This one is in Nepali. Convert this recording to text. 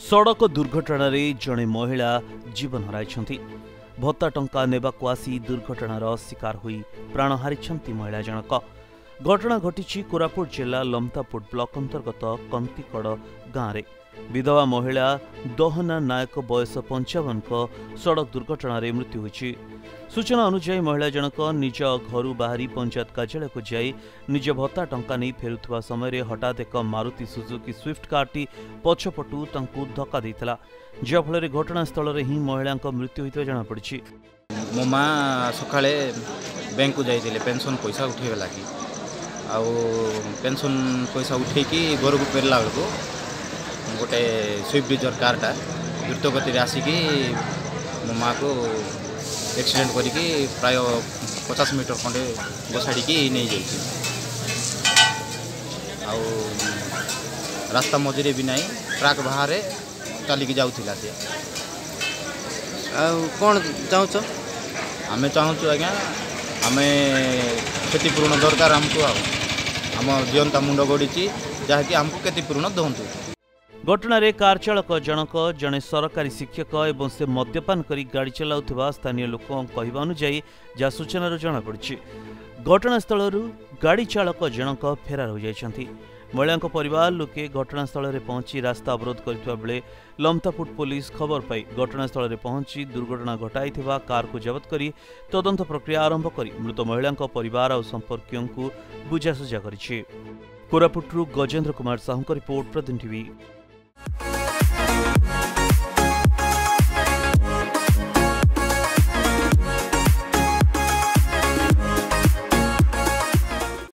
ସଡ଼କ ଦୁର୍ଘଟଣାରେ ଜଣେ ମହିଳା ଜୀବନ ହରାଇଛନ୍ତି ଭତ୍ତା ଟଙ୍କା ନେବାକୁ ଆସି ଦୁର୍ଘଟଣାର ଶିକାର ହୋଇ ପ୍ରାଣ ହାରିଛନ୍ତି ମହିଳା ଜଣକ घटना घटि कोरापुट जिल्ला लम्तापुट ब्लक अन्तर्गत कंतिकड़ गाँले विधवा महिला दहना नायक बयस पञ्चनको सडक दुर्घटन मृत्यु हुन्छ सूचना अनुय महिलाजक घर को पञ्चायत निज भत्ता टाइम फेर् समय हठात एक मारुति सुजुकी स्विफ्ट कार टी पछपटु धक्का दिला जटास्थलले हिँ महिला मृत्यु म्याङ ଆଉ ପେନ୍ସନ୍ ପଇସା ଉଠେଇକି ଘରକୁ ଫେରିଲା ବେଳକୁ ଗୋଟେ ସ୍ୱିଫ୍ଟ ଡିଜର୍ କାର୍ଟା ଦ୍ରୁତ ଗତିରେ ଆସିକି ମୋ ମାଆକୁ ଆକ୍ସିଡେଣ୍ଟ କରିକି ପ୍ରାୟ ପଚାଶ ମିଟର ଖଣ୍ଡେ ବସାଡ଼ିକି ନେଇଯାଇଛି ଆଉ ରାସ୍ତା ମଝିରେ ବି ନାହିଁ ଟ୍ରାକ୍ ବାହାରେ ଚାଲିକି ଯାଉଥିଲା ସେ ଆଉ କ'ଣ ଚାହୁଁଛ ଆମେ ଚାହୁଁଛୁ ଆଜ୍ଞା ଆମେ କ୍ଷତିପୂରଣ ଦରକାର ଆମକୁ ଆଉ ଆମ ଦିଅନ୍ତା ମୁଣ୍ଡ ଗଡ଼ିଛି ଯାହାକି ଆମକୁ କେତେ ପୂରଣ ଦିଅନ୍ତୁ ଘଟଣାରେ କାର୍ ଚାଳକ ଜଣକ ଜଣେ ସରକାରୀ ଶିକ୍ଷକ ଏବଂ ସେ ମଦ୍ୟପାନ କରି ଗାଡ଼ି ଚଲାଉଥିବା ସ୍ଥାନୀୟ ଲୋକଙ୍କ କହିବା ଅନୁଯାୟୀ ଯାହା ସୂଚନାରୁ ଜଣାପଡ଼ିଛି ଘଟଣାସ୍ଥଳରୁ ଗାଡ଼ି ଚାଳକ ଜଣକ ଫେରାର ହୋଇଯାଇଛନ୍ତି महिला लोके घटनास्थल पहुँच रास्तावरोध गरिम्तापुट पुलिस खबरप घटनास्थल पहुंची दुर्घटना कार कर्को जबत गरि तदन प्रक्रिया आरम्भ मृत महिला आउँ सम्पर्कीय बुझासुझा गरि